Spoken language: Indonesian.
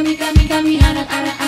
kami kami kami anak-anak